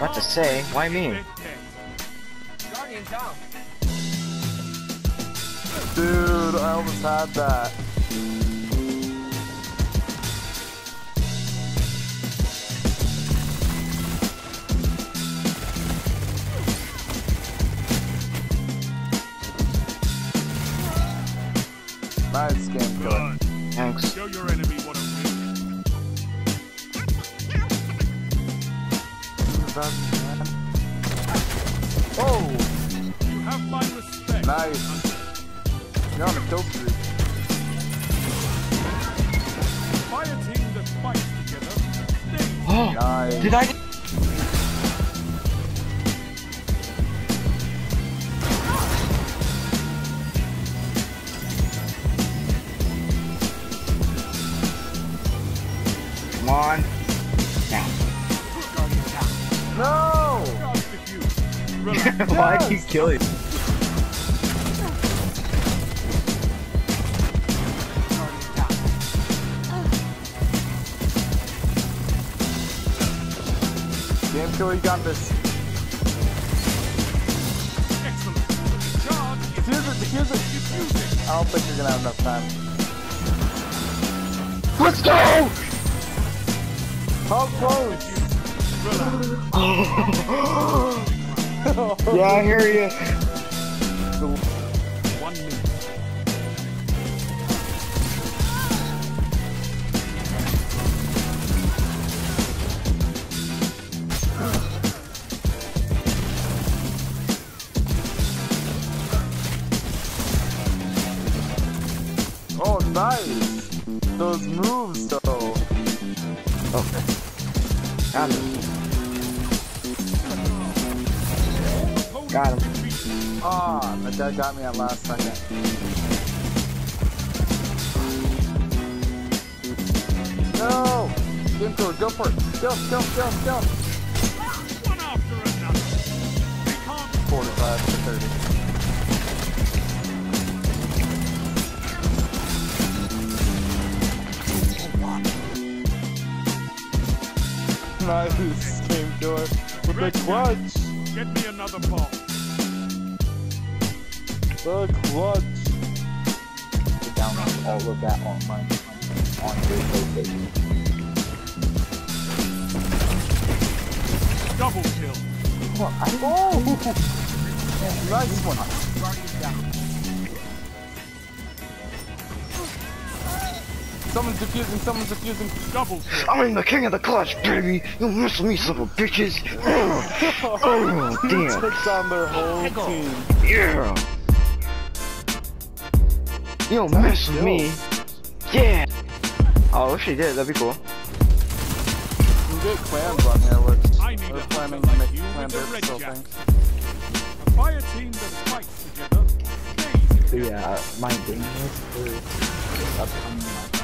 What to say? Why me? Guardian down. Dude, I almost had that. Nice game killer. Thanks. Oh, You have my respect. nice. You're on a kill streak. Fire team that fights together. Oh, Nice. did I? Come on. Now. Guardian down. No! charge defused. Relax. Why'd you kill him? Guardian down. You got this. Excellent. Defuse it, defuse it. I don't think you're gonna have enough time. Let's go! How close? Yeah, I hear you. One minute. Oh, nice. Those moves, though. Okay. Got him. Got him. Ah, my dad got me at last second. No! Game killer, go for it. Go, go, go, go. One after another. We 45 to 30. Nice game killer with the clutch. Get me another ball. The clutch. to download all of that online on your PlayStation. Double kill. Oh! Nice one. Someone's defusing, someone's defusing. Double kill. I'm the king of the clutch, baby. You mess with me, son of a bitches. Oh, oh damn. Took down their whole team. Yeah. You don't mess with me. Yeah. Oh, I wish he did. That'd be cool. Some good clans on here, which I need we're a planning hunter to like make you clan with the burps red still jack. think. A fire team that fights together. Stays So together. yeah, my game list for